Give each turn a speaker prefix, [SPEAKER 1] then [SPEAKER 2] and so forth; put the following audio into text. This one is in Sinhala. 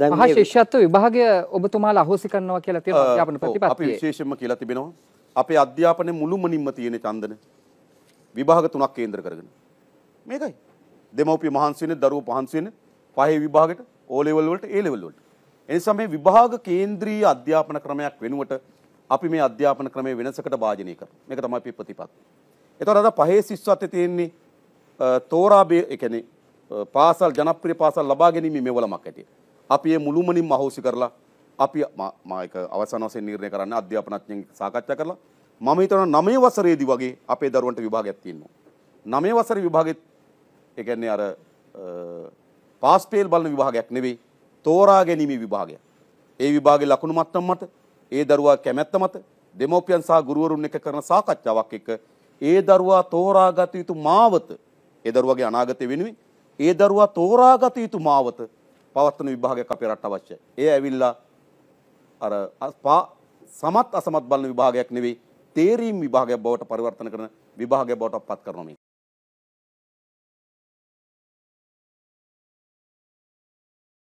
[SPEAKER 1] මේ-
[SPEAKER 2] ශිෂ්‍යත්ව විභාගය ඔබතුමාලා අහෝසි කරනවා කියලා තියෙනවා අධ්‍යාපන
[SPEAKER 3] ඔව්, අපි
[SPEAKER 2] ප්‍රතිපත්තියේ.
[SPEAKER 3] විශේෂයෙන්ම කියලා තිබෙනවා. අපේ අධ්‍යාපනයේ මුළුමනින්ම තියෙන ඡන්දන විභාග තුනක් කේන්ද්‍ර කරගෙන. මේකයි. දෙමව්පිය මහන්සි වෙන්නේ දරුවෝ පහන්සි වෙන්නේ පහේ විභාගෙට ඕ ලෙවල් වලට ඒ ලෙවල් වලට. ඒ නිසා මේ විභාග කේන්ද්‍රීය අධ්‍යාපන ක්‍රමයක් වෙනුවට අපි මේ අධ්‍යාපන ක්‍රමයේ වෙනසකට භාජනය කරනවා මේක තමයි අපි ප්‍රතිපත්ති එතකොට අද පහේ ශිෂ්‍යත්වයේ තියෙන්නේ තෝරා බේ ඒ කියන්නේ පාසල් ජනප්‍රිය පාසල් ලබා ගැනීම මෙවලමක් ඇටිය. අපි මේ මුළුමනින්ම අහෝසි කරලා අපි මා- මා එක අවසාන වශයෙන් නිර්ණය කරන්නේ අධ්‍යාපනඥයන් සාකච්ඡා කරලා මම හිතනවා 9 වසරේදී වගේ අපේ දරුවන්ට විභාගයක් තියෙනවා. 9 වසරේ විභාගෙත් ඒ කියන්නේ අර අ, පාස් පේල් බලන විභාගයක් නෙවෙයි තෝරා ගැනීම විභාගයක්. ඒ විභාගේ ලකුණු මට්ටම මත ඒ දරුවා කැමැත්ත මත දෙමව්පියන් සහ ගුරුවරුන් එක්ක කරන සාකච්ඡාවක් එක්ක ඒ දරුවා තෝරාගත යුතු මාවත ඒ දරුවාගේ අනාගතය වෙනුවෙන් ඒ දරුවා තෝරාගත යුතු මාවත පවත්වන විභාගයක් අපේ රට අවශ්‍යයි. ඒ ඇවිල්ලා අර අ- පා- සමත් අසමත් බලන විභාගයක් නෙවෙයි තේරීම් විභාගයක් බවට පරිවර්තන කරන විභාගයක් බවට පත් කරනවා මේ.